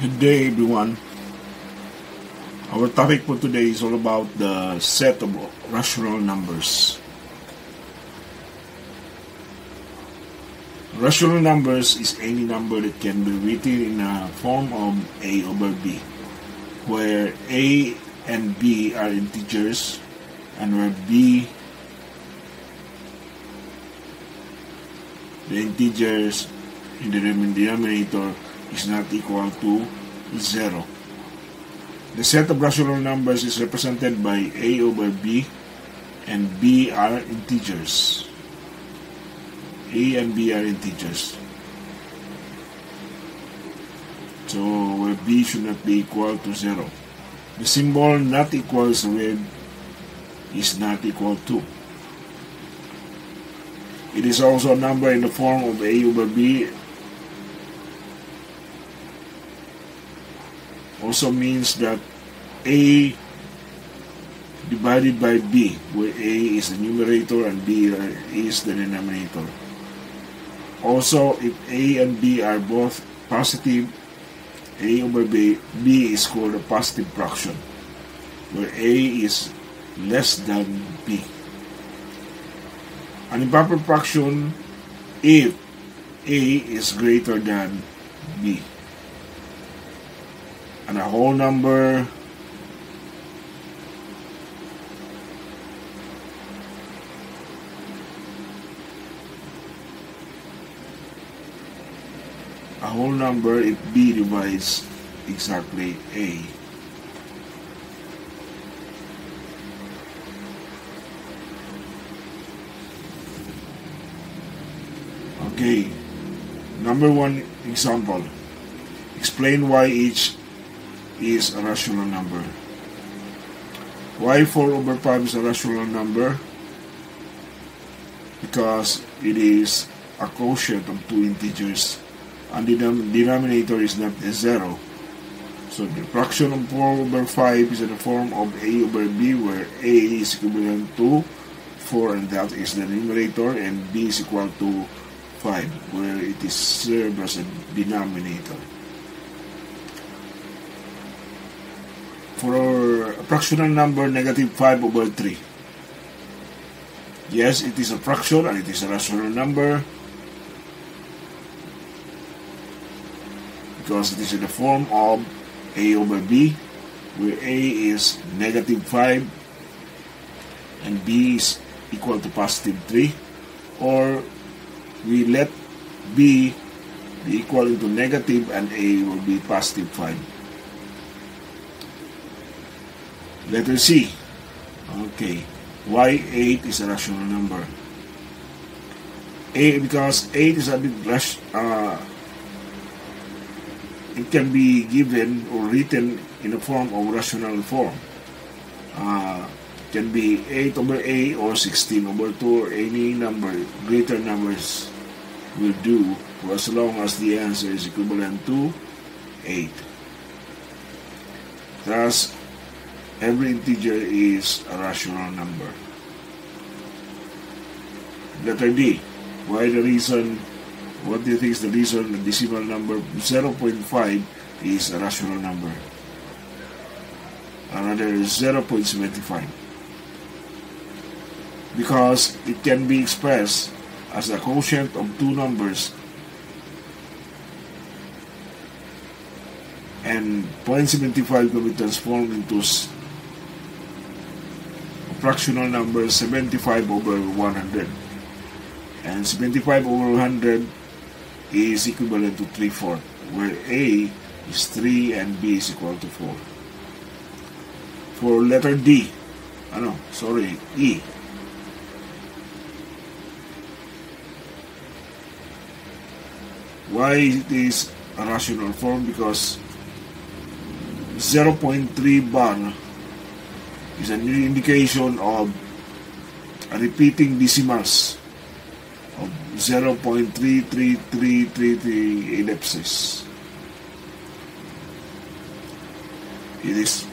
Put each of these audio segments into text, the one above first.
Good day, everyone. Our topic for today is all about the set of rational numbers. Rational numbers is any number that can be written in a form of a over b, where a and b are integers, and where b the integers in the denominator is not equal to 0. The set of rational numbers is represented by a over b and b are integers. a and b are integers. So where b should not be equal to 0. The symbol not equals with is not equal to. It is also a number in the form of a over b also means that A divided by B, where A is the numerator and B is the denominator. Also, if A and B are both positive, A over B, B is called a positive fraction, where A is less than B. An improper fraction if A is greater than B and a whole number. A whole number if b divides exactly a. Okay. Number one example. Explain why each is a rational number. Why 4 over 5 is a rational number? Because it is a quotient of two integers and the denominator is not a zero. So the fraction of 4 over 5 is in the form of a over b where a is equivalent to 4 and that is the numerator and b is equal to 5 where it is served as a denominator. For a fractional number negative 5 over 3. Yes, it is a fraction and it is a rational number because it is in the form of a over b where a is negative 5 and b is equal to positive 3 or we let b be equal to negative and a will be positive 5. Letter C. Okay. Why 8 is a rational number? A because 8 is a bit rush, uh, it can be given or written in the form of rational form. Uh, can be 8 over A or 16 over 2 or any number, greater numbers will do for as long as the answer is equivalent to 8. Thus, every integer is a rational number. Letter D. Why the reason, what do you think is the reason the decimal number 0.5 is a rational number? Another is 0.75. Because it can be expressed as a quotient of two numbers and 0.75 can be transformed into fractional number 75 over 100. And 75 over 100 is equivalent to 3 4 where A is 3 and B is equal to 4. For letter D, ah, ano, sorry, E. Why it is a rational form? Because 0.3 bar is an indication of repeating decimals of 0.33333 ellipses. It is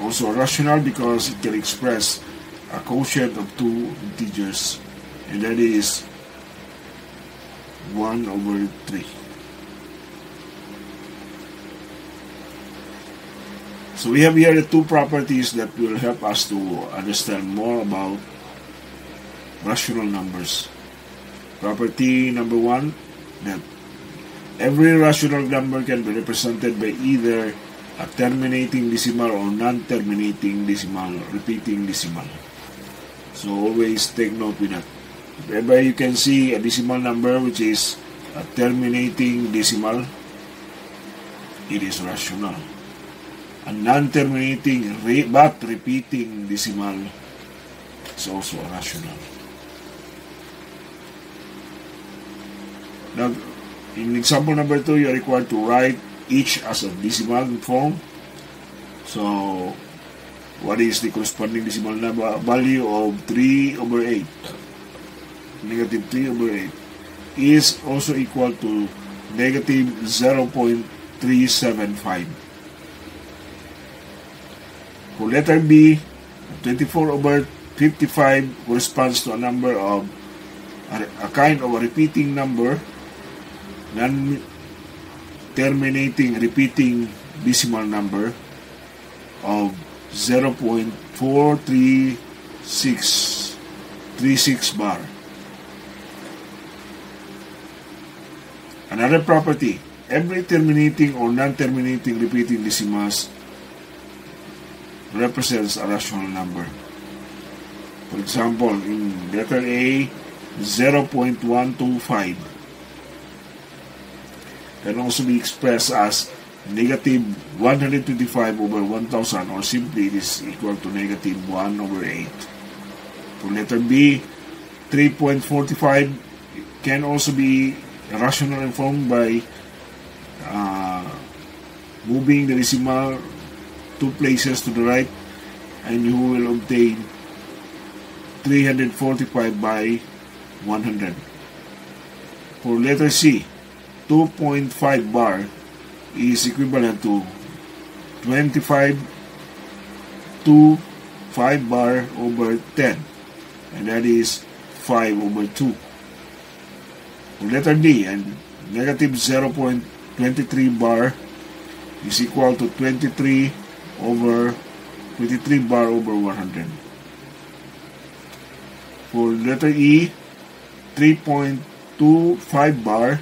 also rational because it can express a quotient of two integers and that is 1 over 3. So we have here the two properties that will help us to understand more about rational numbers. Property number one, that every rational number can be represented by either a terminating decimal or non-terminating decimal, repeating decimal. So always take note with that. Wherever you can see a decimal number which is a terminating decimal, it is rational. A non-terminating but repeating decimal is also rational. Now, in example number 2, you are required to write each as a decimal form. So, what is the corresponding decimal value of 3 over 8? Negative 3 over 8 is also equal to negative 0.375. For letter B, 24 over 55 corresponds to a number of a kind of a repeating number non-terminating repeating decimal number of 0.43636 bar. Another property, every terminating or non-terminating repeating decimals represents a rational number. For example, in letter A, 0.125 can also be expressed as negative 125 over 1000 or simply it is equal to negative 1 over 8. For letter B, 3.45 can also be rational informed by uh, moving the decimal two places to the right and you will obtain 345 by 100. For letter C, 2.5 bar is equivalent to 25 to 5 bar over 10 and that is 5 over 2 For letter D and negative 0.23 bar is equal to 23 over 23 bar over 100 for letter E 3.25 bar.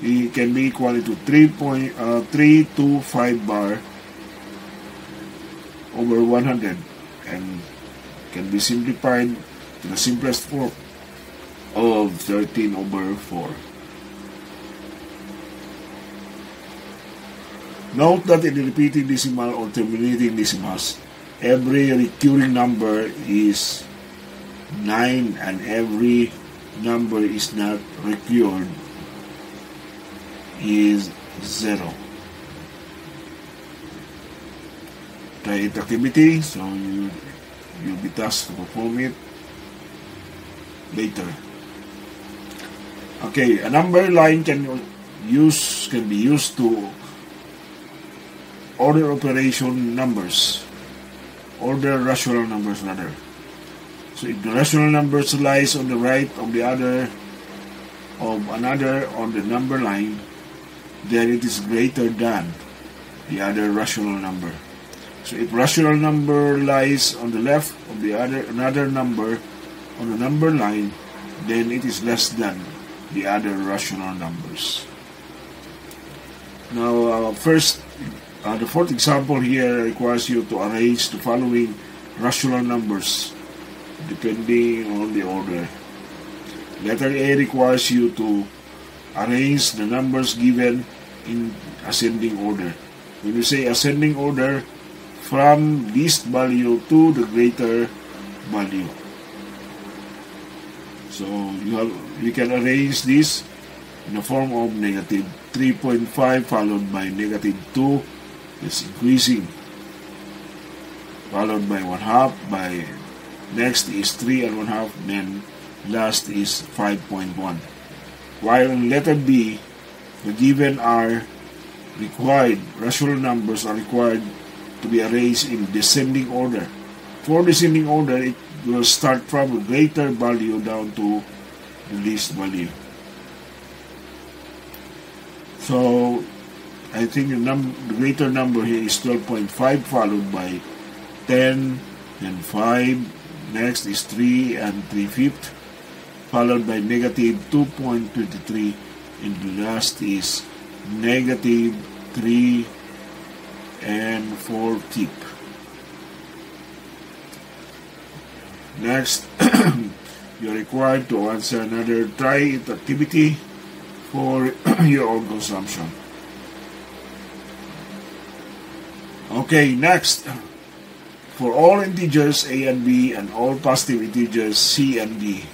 It can be equal to 3.325 uh, bar over 100 and can be simplified to the simplest form of 13 over 4. Note that in repeating decimal or terminating decimals, every recurring number is 9 and every number is not recurred is 0. Try it activity, so you, you'll be tasked to perform it later. Okay, a number line can use can be used to order operation numbers, order rational numbers rather. So if the rational numbers lies on the right of the other of another on the number line, then it is greater than the other rational number. So if rational number lies on the left of the other another number on the number line, then it is less than the other rational numbers. Now, uh, first, uh, the fourth example here requires you to arrange the following rational numbers depending on the order. Letter A requires you to arrange the numbers given in ascending order. When you say ascending order, from least value to the greater value. So you have you can arrange this in the form of negative 3.5 followed by negative 2 is increasing followed by 1 half by next is 3 and 1 half then last is 5.1 while in letter B the given are required, rational numbers are required to be arranged in descending order. For descending order, it will start from a greater value down to the least value. So, I think the, num- greater number here is 12.5 followed by 10 and 5 next is 3 and 3 fifth followed by negative 2.23 and the last is negative 3 and 4 tip next you are required to answer another try it activity for your own consumption okay next for all integers a and b and all positive integers c and d.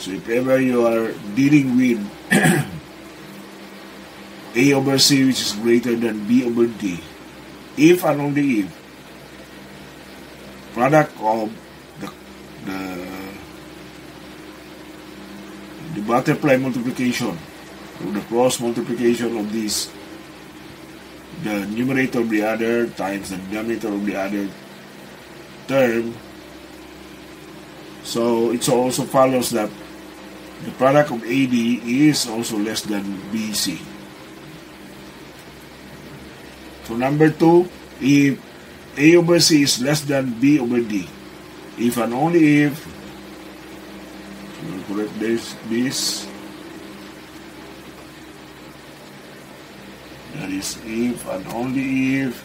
So if ever you are dealing with a over c which is greater than b over d, if and only if product of the the, the butterfly multiplication or the cross multiplication of these the numerator of the other times the denominator of the other term. So it also follows that the product of AD is also less than BC. So number two, if A over C is less than B over D, if and only if, correct this, this, is if and only if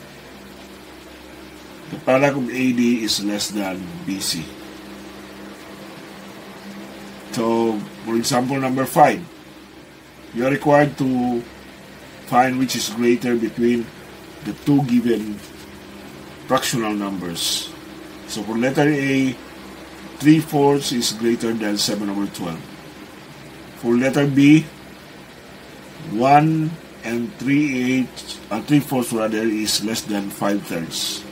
the product of AD is less than BC. So, for example, number 5, you are required to find which is greater between the two given fractional numbers. So for letter A, 3 fourths is greater than 7 over 12. For letter B, 1 and 3 eighths, uh, 3 fourths rather, is less than 5 thirds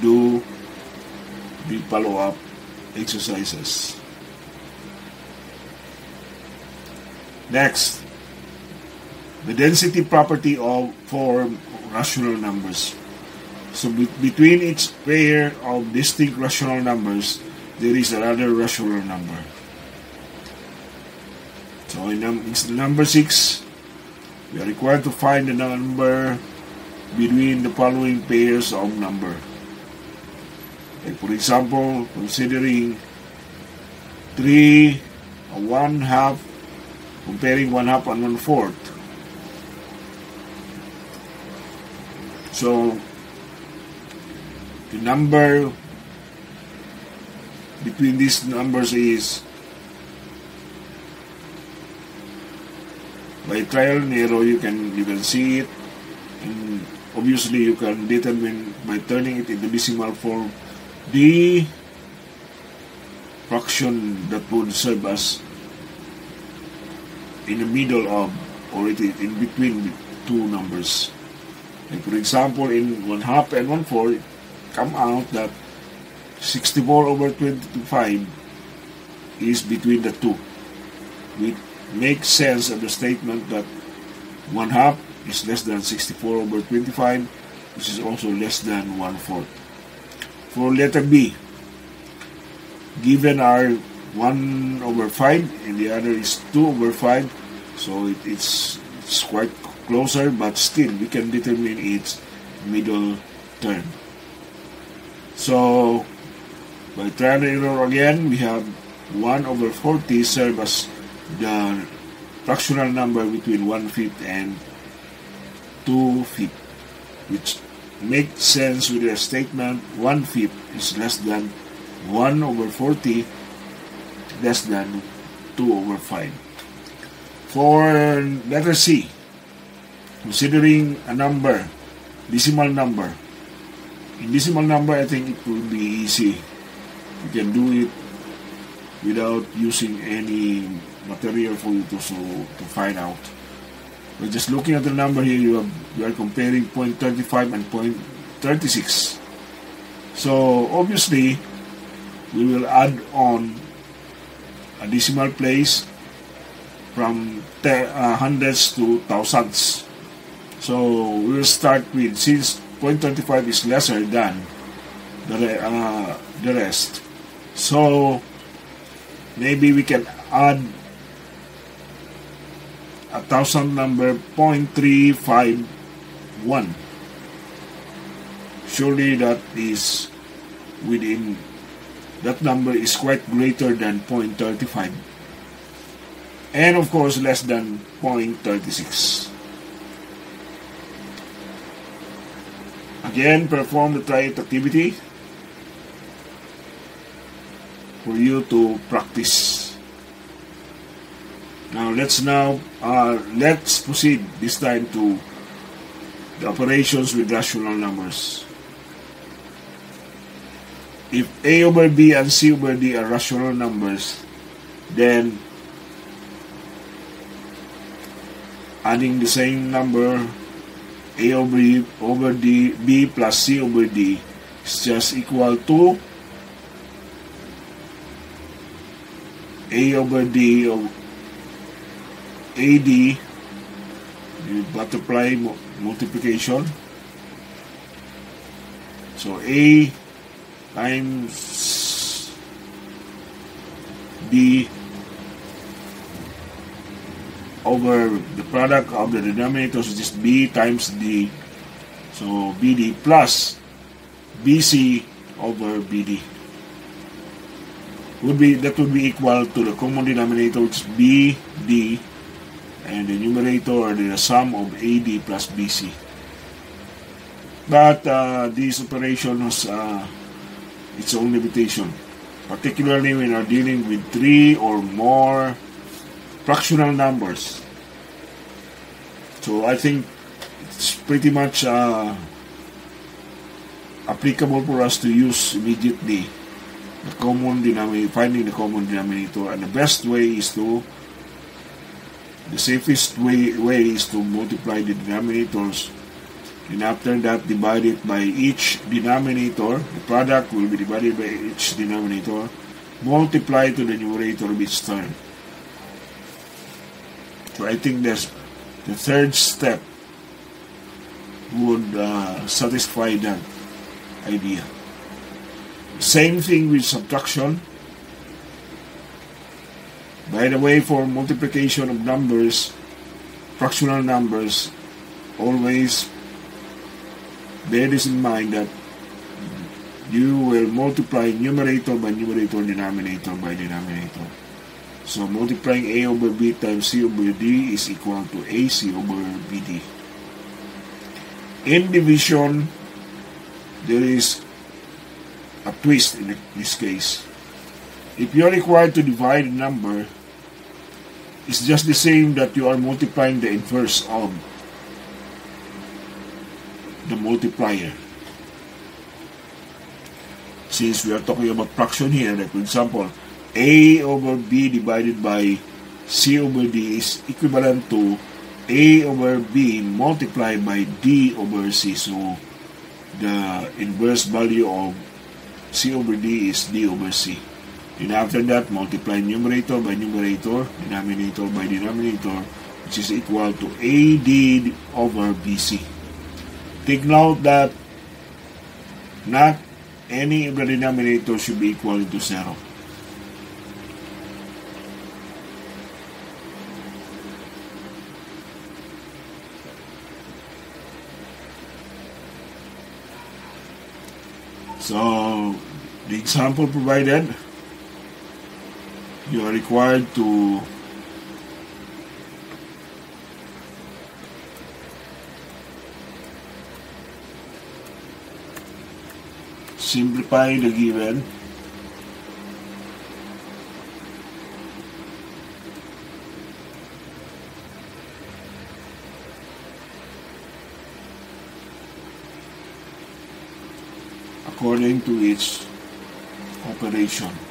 do the follow-up exercises. Next, the density property of four rational numbers. So be between each pair of distinct rational numbers, there is another rational number. So in, num number 6, we are required to find the number between the following pairs of number. Like for example, considering 3, a 1 half, comparing 1 half and 1 fourth. So, the number between these numbers is by trial and error you can you can see it and obviously you can determine by turning it into decimal form the fraction that would serve as in the middle of or it is in between two numbers. Like for example, in one half and one fourth, come out that 64 over 25 is between the two. It makes sense of the statement that one half is less than 64 over 25, which is also less than one fourth. For letter B, given are 1 over 5 and the other is 2 over 5, so it, it's, it's quite closer, but still we can determine its middle term. So, by trial and error again, we have 1 over 40 serve as the fractional number between 1 fifth and 2 fifth, which makes sense with the statement 1 fifth is less than 1 over 40 less than 2 over 5. For letter C, considering a number, decimal number, in decimal number I think it will be easy. You can do it without using any material for you to, so, to find out. But just looking at the number here, you, have, you are comparing 0.35 and 0.36. So obviously, we will add on a decimal place from uh, hundreds to thousands. So we will start with since 0.35 is lesser than the, uh, the rest. So maybe we can add a thousand number 0.351. Surely that is within, that number is quite greater than 0.35. And of course less than 0.36. Again, perform the it activity for you to practice. Now let's now uh, let's proceed this time to the operations with rational numbers. If a over b and c over d are rational numbers, then adding the same number a over b, over d b plus c over d is just equal to a over d ad you multiply multiplication. So a times b over the product of the denominators which is b times d. So bd plus bc over bd would be that would be equal to the common denominator which is bd and the numerator or the sum of AD plus BC. But uh, this operation has uh, its own limitation, particularly when are dealing with three or more fractional numbers. So I think it's pretty much uh, applicable for us to use immediately the common denominator, finding the common denominator, and the best way is to the safest way, way is to multiply the denominators. And after that divide it by each denominator. The product will be divided by each denominator. Multiply to the numerator of each term. So I think that's the third step would uh, satisfy that idea. Same thing with subtraction by the way, for multiplication of numbers, fractional numbers, always bear this in mind that you will multiply numerator by numerator, denominator by denominator. So multiplying a over b times c over d is equal to ac over bd. In division, there is a twist in this case. If you are required to divide a number, it's just the same that you are multiplying the inverse of the multiplier. Since we are talking about fraction here, like for example, a over b divided by c over d is equivalent to a over b multiplied by d over c. So the inverse value of c over d is d over c. And after that, multiply numerator by numerator, denominator by denominator, which is equal to AD over BC. Take note that not any of the denominator should be equal to zero. So, the example provided you are required to simplify the given according to its operation.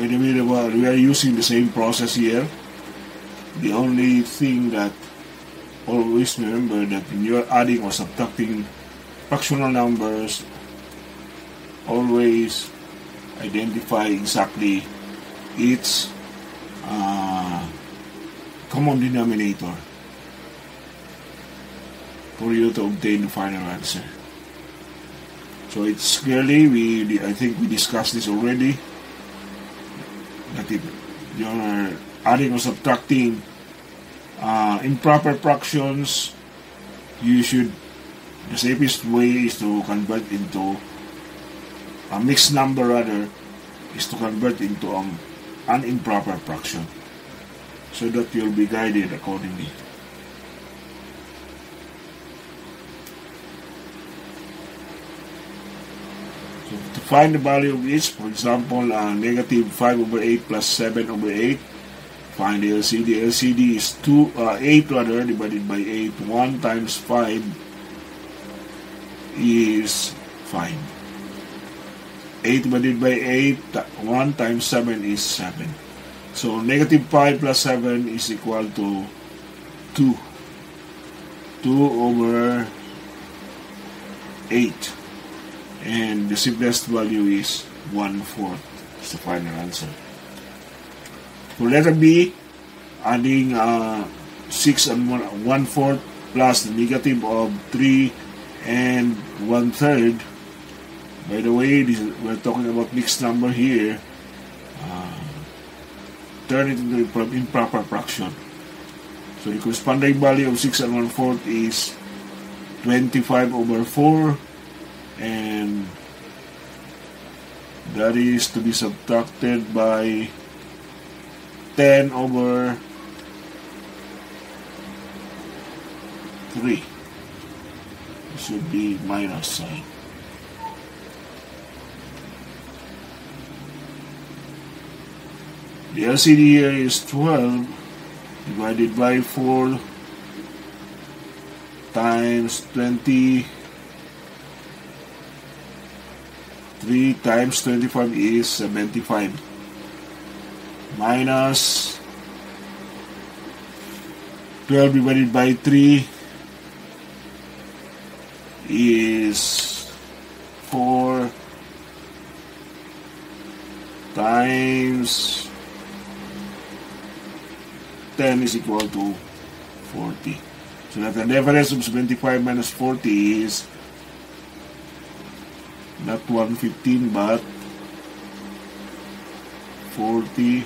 By the way, we are using the same process here. The only thing that always remember that when you're adding or subtracting fractional numbers, always identify exactly its uh, common denominator for you to obtain the final answer. So it's clearly we I think we discussed this already if you're adding or subtracting uh, improper fractions, you should the safest way is to convert into a mixed number rather is to convert into um, an improper fraction so that you'll be guided accordingly. Find the value of each, for example, uh, negative 5 over 8 plus 7 over 8, find the LCD. LCD is 2, uh, 8 rather, divided by 8. 1 times 5 is 5. 8 divided by 8, 1 times 7 is 7. So negative 5 plus 7 is equal to 2. 2 over 8. And the simplest value is 1 fourth. That's the final answer. For letter B, adding uh, 6 and 1, 1 fourth plus the negative of 3 and 1 third by the way, this, we're talking about mixed number here. Uh, turn it into improper fraction. So the corresponding value of 6 and 1 fourth is 25 over 4 and that is to be subtracted by 10 over 3 it should be minus sign The LCD here is 12 divided by 4 times 20 3 times 25 is 75 minus 12 divided by 3 is 4 times 10 is equal to 40. So that the difference of 75 minus 40 is not 115 but 40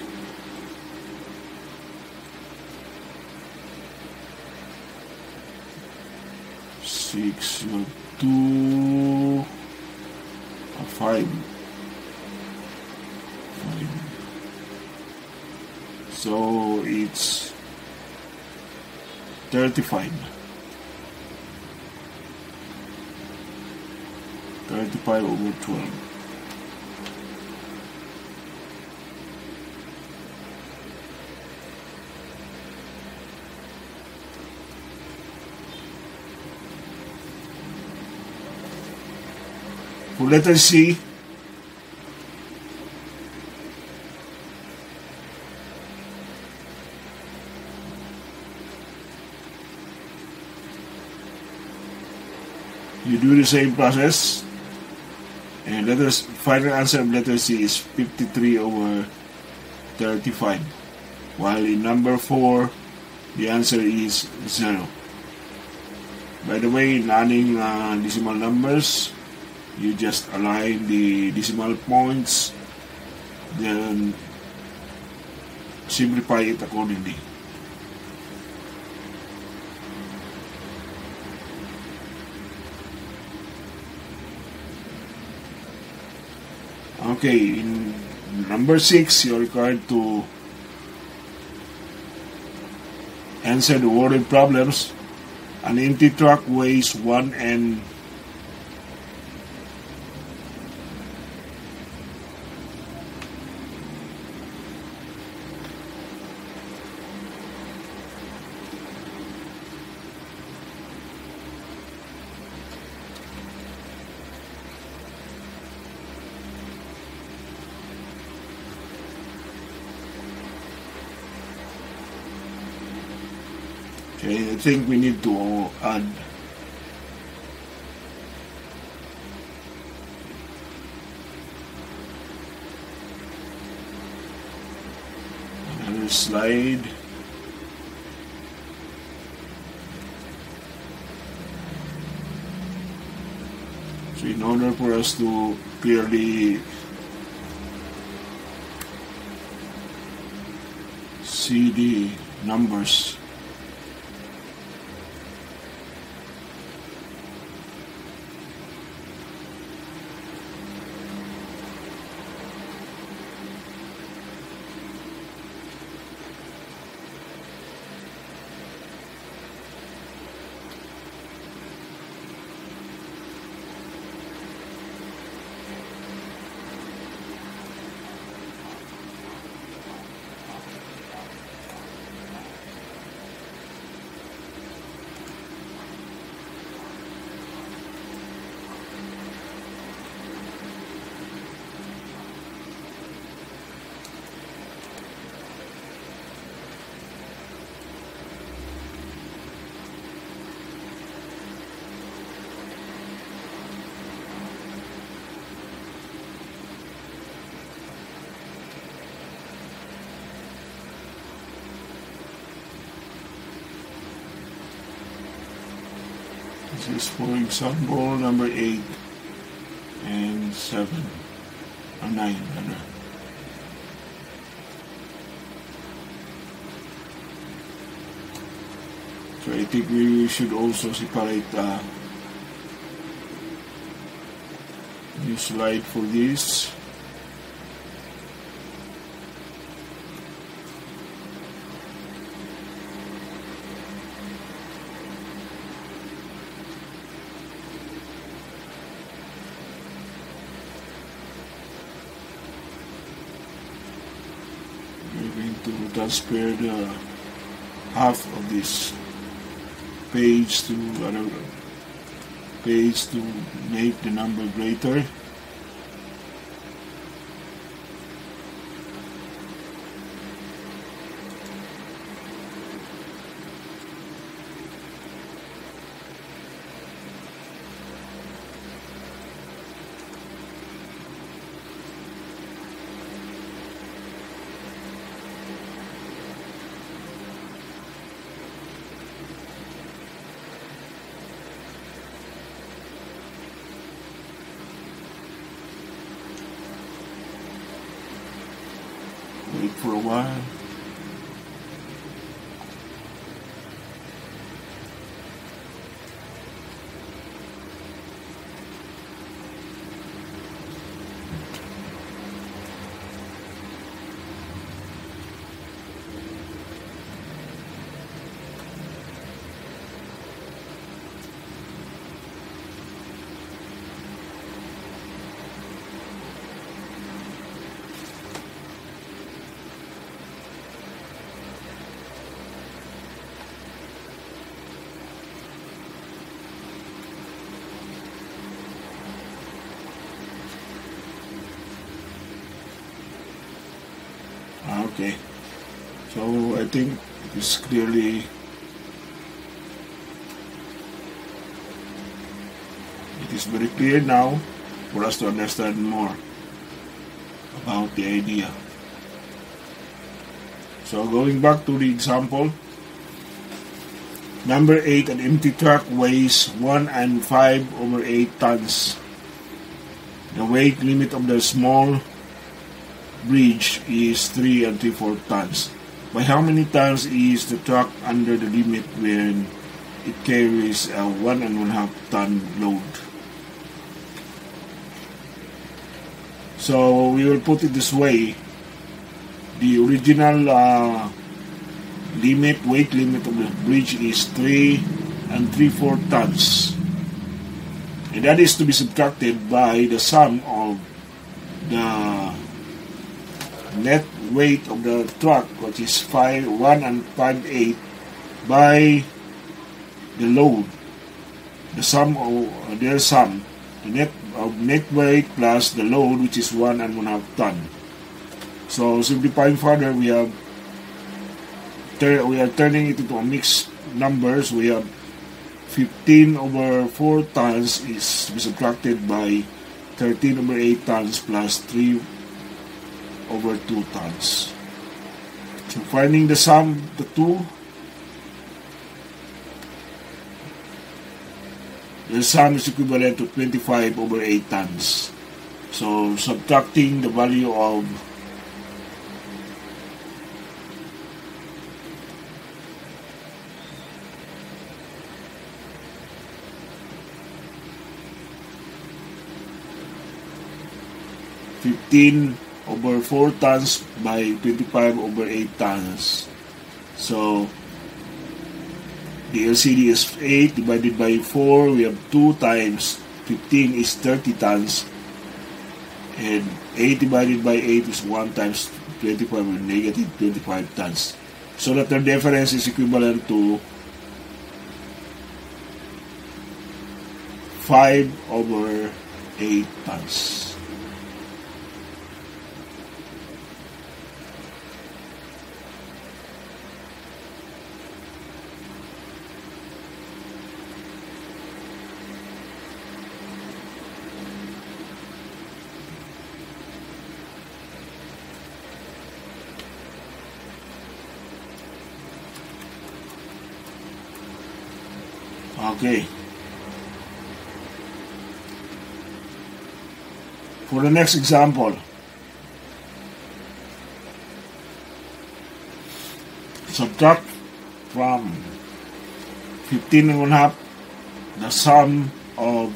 six uh, two uh, five. Five. So it's 35 35 over 12 For letter C, you do the same process and letter final answer of letter C is 53 over 35 while in number 4 the answer is 0 by the way in adding uh, decimal numbers you just align the decimal points then simplify it accordingly Okay, in number six, you're required to answer the worded problems. An empty truck weighs one and I think we need to add another slide. So in order for us to clearly see the numbers This is for example number 8 and 7 or 9 rather. So I think we should also separate uh, new slide for this. To transfer the half of this page to another page to make the number greater. Wait for a while. Ah, Okay. So I think it's clearly it is very clear now for us to understand more about the idea. So going back to the example, number 8, an empty truck weighs 1 and 5 over 8 tons. The weight limit of the small bridge is 3 and 3 4 tons. By how many tons is the truck under the limit when it carries a 1 and 1 half ton load? So we will put it this way. The original uh, limit, weight limit of the bridge is 3 and 3 4 tons. And that is to be subtracted by the sum of the net weight of the truck, which is 5, 1 and 5 8, by the load. The sum of uh, their sum, the net of net weight plus the load, which is 1 and 1 half ton. So simplifying further, we have we are turning it into a mixed numbers. We have 15 over 4 tons is subtracted by 13 over 8 tons plus 3 over 2 tons. So finding the sum the two, the sum is equivalent to 25 over 8 tons. So subtracting the value of Fifteen over four tons by twenty-five over eight tons. So the LCD is 8 divided by 4. We have 2 times 15 is 30 tons. And 8 divided by 8 is 1 times 25 or negative 25 tons. So that the difference is equivalent to 5 over 8 tons. Okay. For the next example, subtract from 15 and 1 half the sum of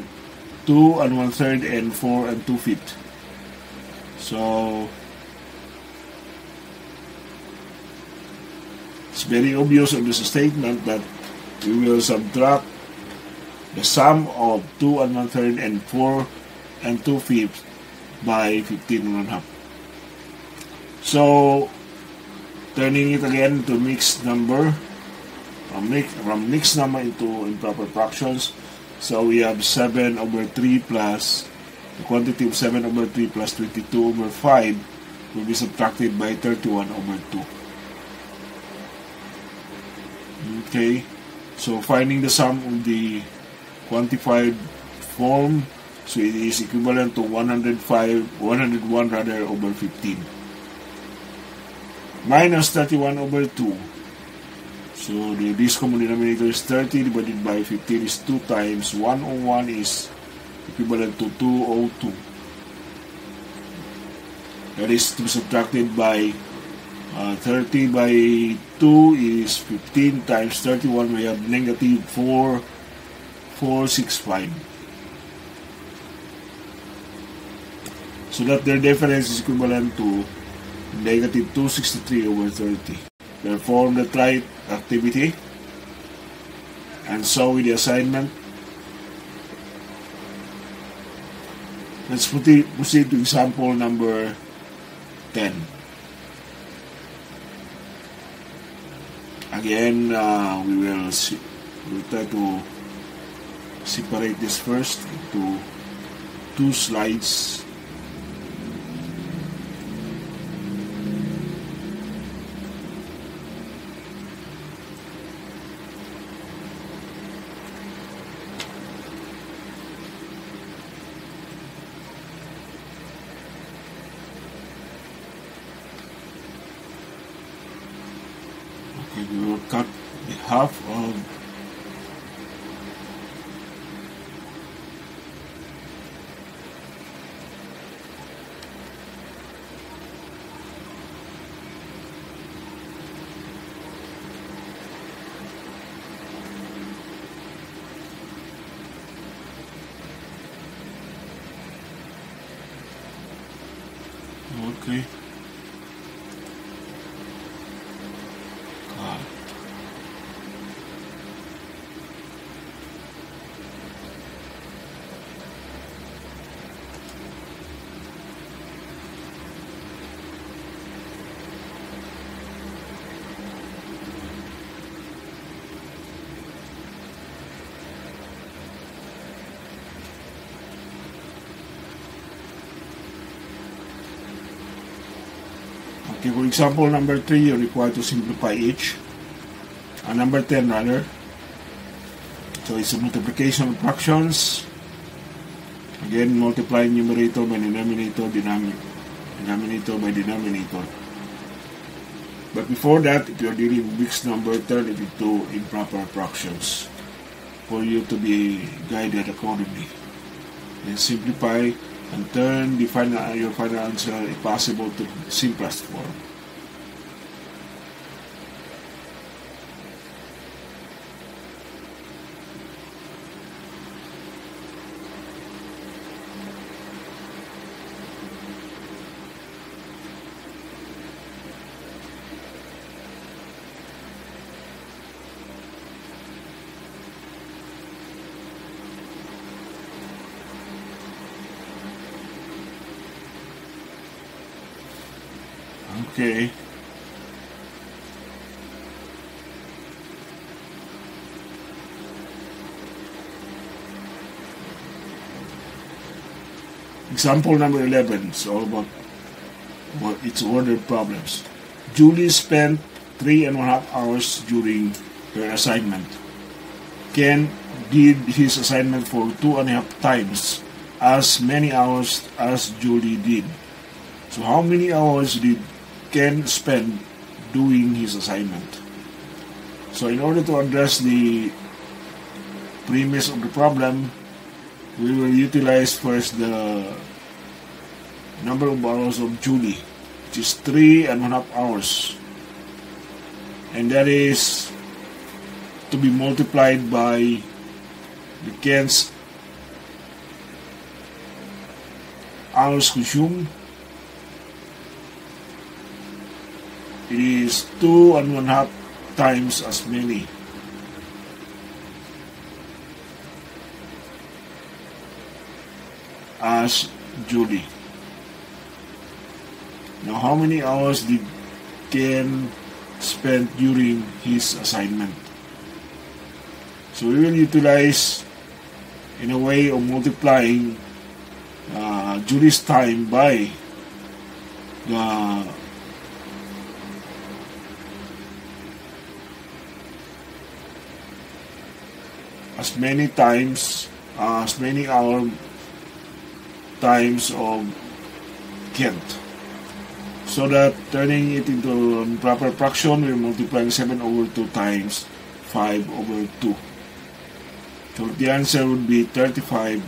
2 and 1 third and 4 and 2 fifth. So, it's very obvious in this statement that we will subtract the sum of 2 and 1 third and 4 and 2 fifths by 15 and 1 half. So, turning it again to mixed number, from, mix, from mixed number into improper fractions. So, we have 7 over 3 plus, the quantity of 7 over 3 plus 22 over 5 will be subtracted by 31 over 2. Okay. So finding the sum of the quantified form, so it is equivalent to 105, 101 rather over 15. Minus 31 over 2. So the least common denominator is 30 divided by 15 is 2 times 101 is equivalent to 202. That is to be subtracted by uh, 30 by 2 is 15 times 31. We have negative 4, 465. So that their difference is equivalent to negative 263 over 30. Perform the tried activity. And so with the assignment. Let's proceed to example number 10. again uh, we will see, we'll try to separate this first into two slides okay we will cut the half of okay God. Okay, for example, number 3, you're required to simplify each. Uh, number 10, rather. So it's a multiplication of fractions. Again, multiply numerator by denominator, denom- denominator by denominator. But before that, if you're dealing with mixed number, turn it into improper fractions for you to be guided accordingly. Then simplify and turn the final, uh, your final answer, if possible, to simplest form. Okay. Example number 11 is all about, about its ordered problems. Julie spent three and a half hours during her assignment. Ken did his assignment for two and a half times as many hours as Julie did. So how many hours did Ken spend doing his assignment? So in order to address the premise of the problem, we will utilize first the number of hours of Julie, which is three and a half hours. And that is to be multiplied by the Ken's hours consumed. Is two and one half times as many. as Judy. Now, how many hours did Ken spend during his assignment? So we will utilize in a way of multiplying uh, Judy's time by the as many times, uh, as many hour times of Kent. So that turning it into proper fraction, we're multiplying 7 over 2 times 5 over 2. So the answer would be 35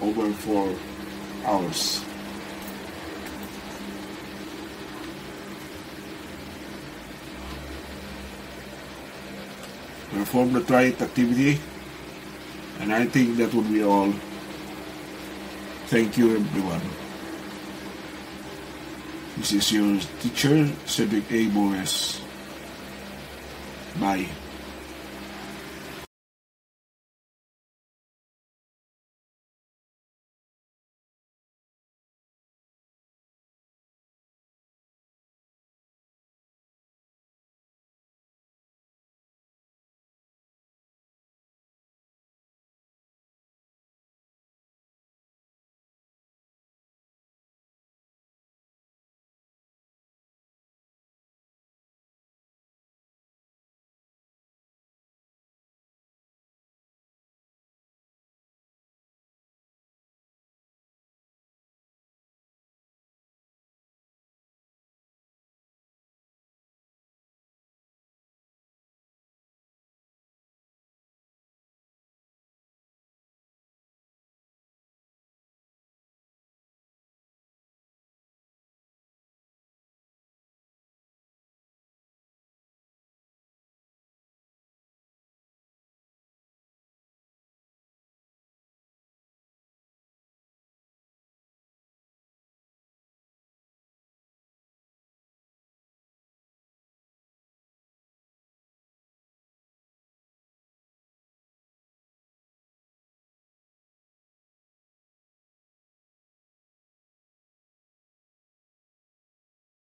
over 4 hours. Perform the try it activity and I think that would be all. Thank you everyone. This is your teacher, Cedric A. Borres. Bye.